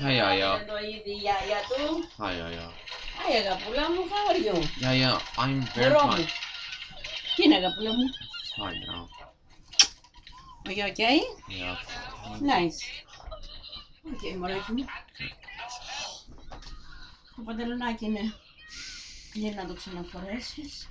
Hi, Yaya. Δεν το είδε η γιαγιά του. Hi, Yaya. Hi, αγαπούλα μου, how are you? Yaya, I'm very Μωρό μου. fine. Τι είναι, αγαπούλα μου; Fine now. Are you okay? Yeah. Nice. Okay, μωράκι μου. Το παντελονάκι είναι. Για να το ξαναφορέσεις.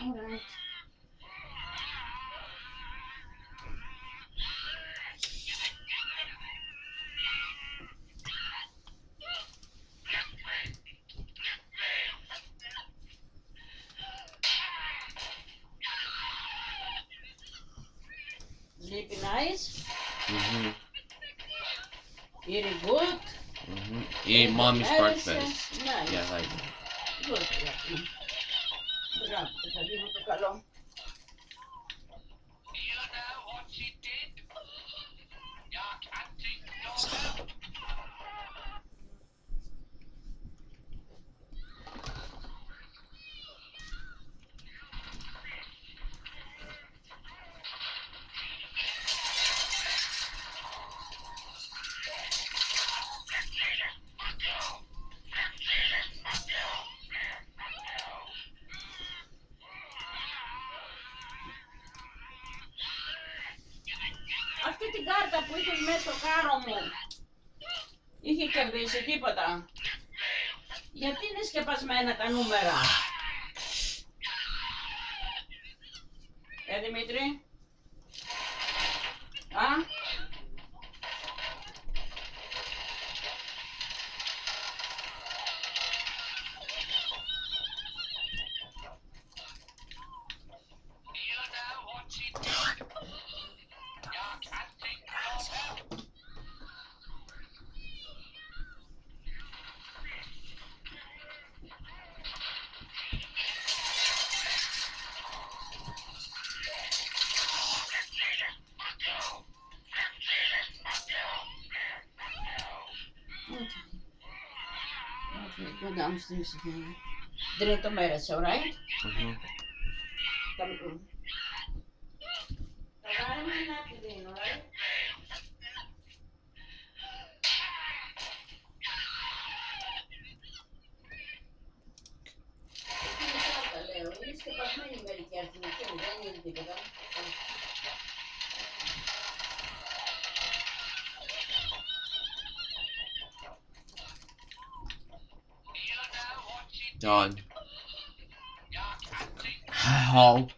Sleeping nice. Mm-hmm. Eating good. Mm-hmm. Eat mommy's breakfast. Nice. Yeah, like. Good. Yeah. Ya, saya lihat kat long. Κάρτα που είχες μέσα στο κάρο μου είχε κερδίσει τίποτα. Γιατί είναι σκεπασμένα τα νούμερα; Ε, Δημήτρη. go downstairs again. Direito merece, alright? Mm-hmm. Thank you. god. Oh.